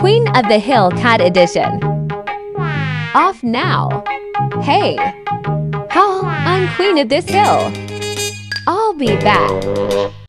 Queen of the Hill Cat Edition. Off now. Hey. How I'm queen of this hill. I'll be back.